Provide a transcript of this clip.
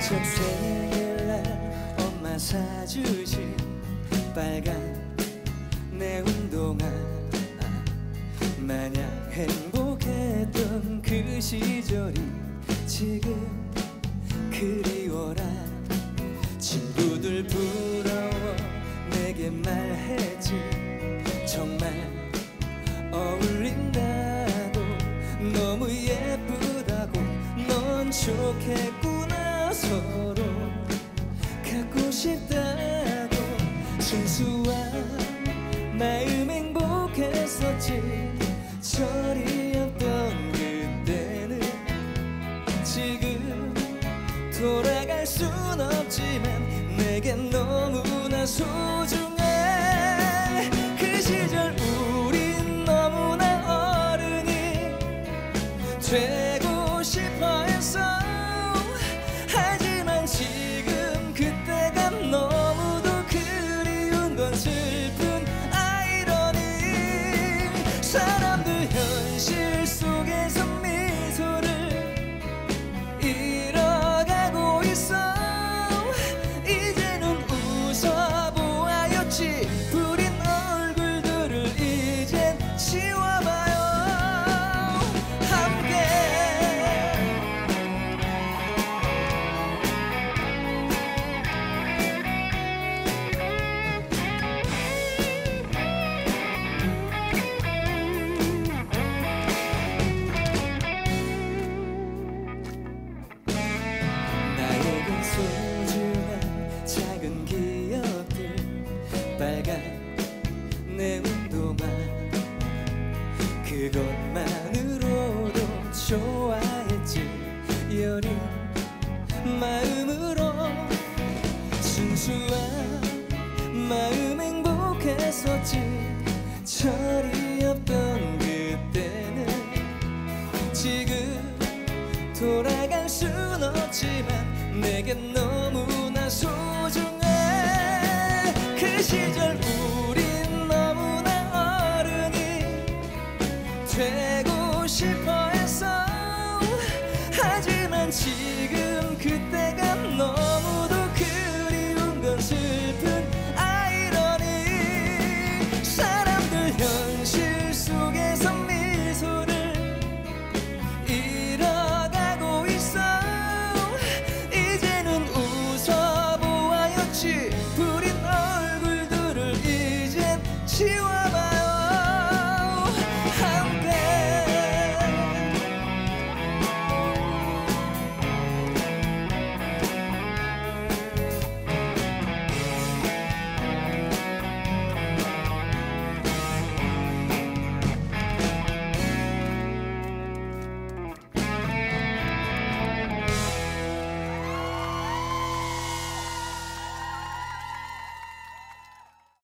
첫 생일날 엄마 사주신 빨간 내 운동화 마냥 행복했던 그 시절이 지금 그리워라. 친구들 부러워 내게 말했지. 정말 어울린다고 너무 예쁘다고 넌 좋겠구나 서로 갖고 싶다고 순수한 마음 행복했었지. 철이 없던 그때는 지금 돌아갈 순 없지만 내겐 너무나 소중해. 그 시절 우린 너무나 어른이 되 내 운동화. 그것만으로도 좋아했지. 여린 마음으로 순수한 마음 행복했었지. 철이 없던 그때는 지금 돌아갈 순 없지만 내겐 너무나 소중해. 그 시절 싶어 했어. 하지만 지금